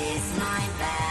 is my melody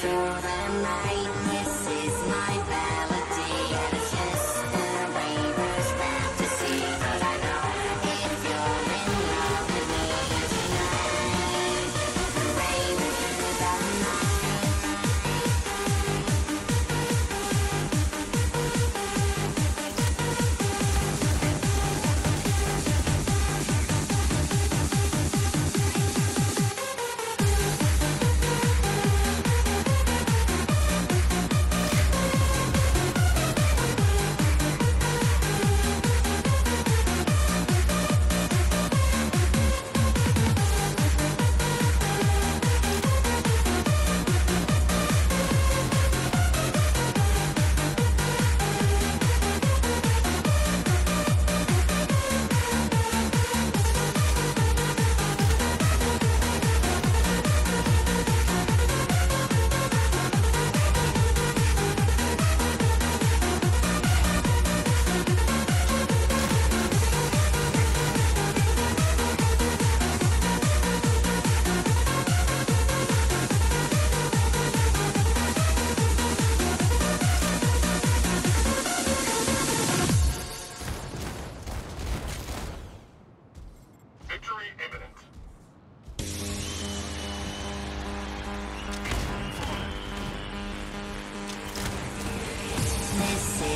through the night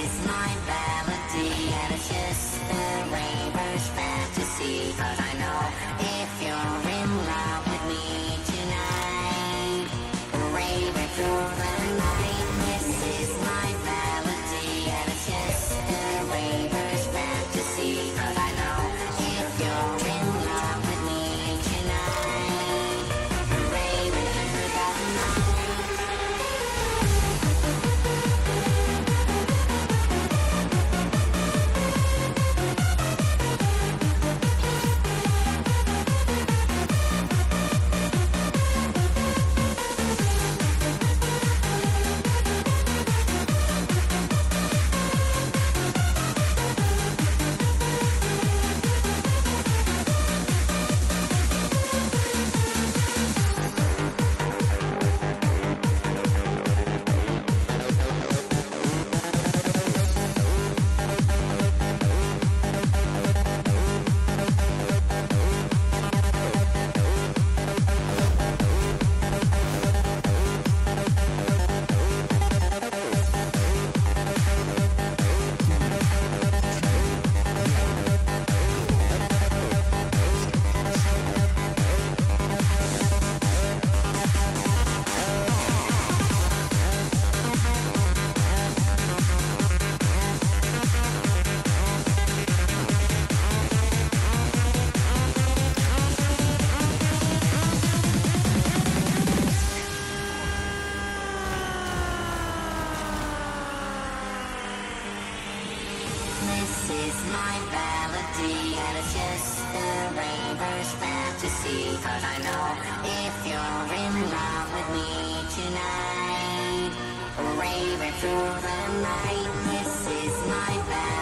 is my melody free and it's just the reverse fantasy Cause I know if you're in love with me tonight Raving through the night, this is my best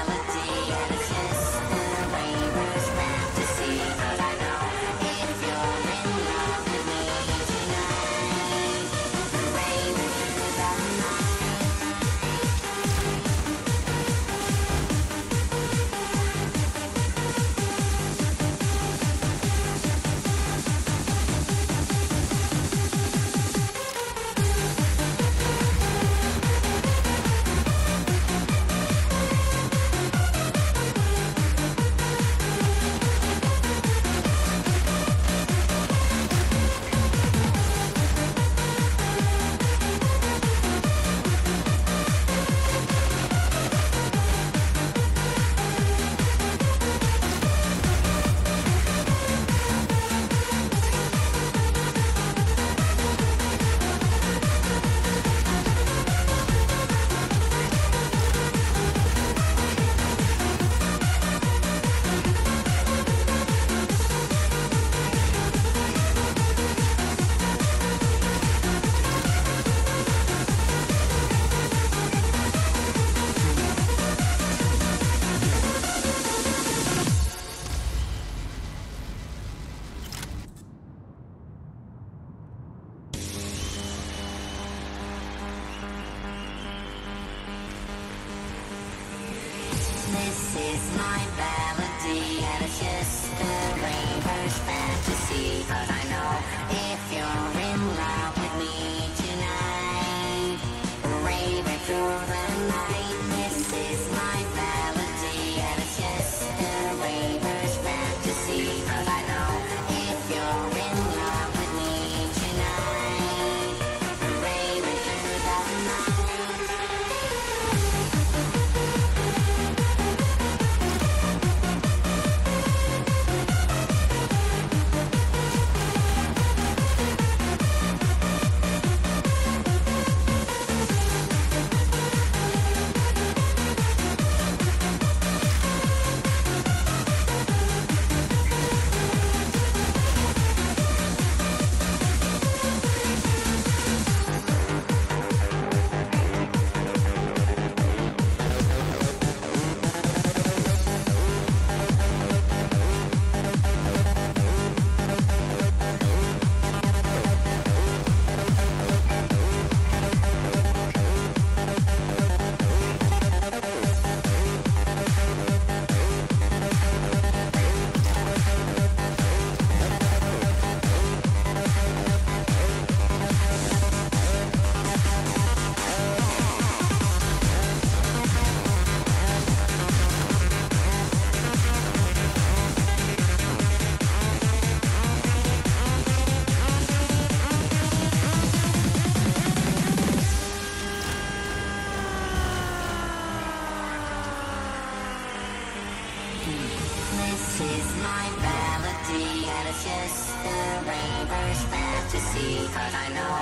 This is my melody and it's just a raver's fantasy. Cause I know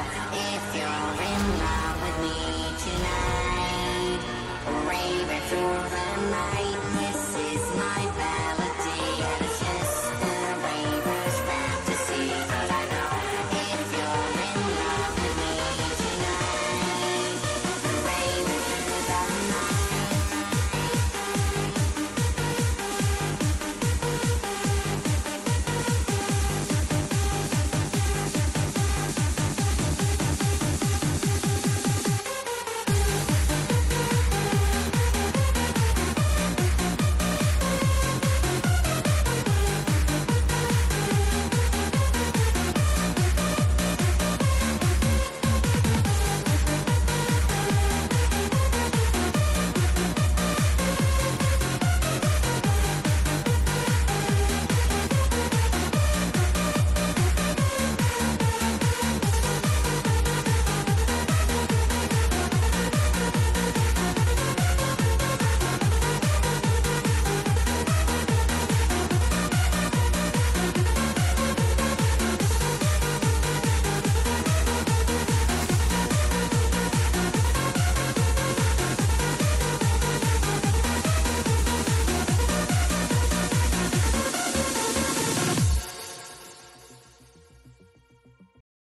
if you're in love with me tonight Raving through the night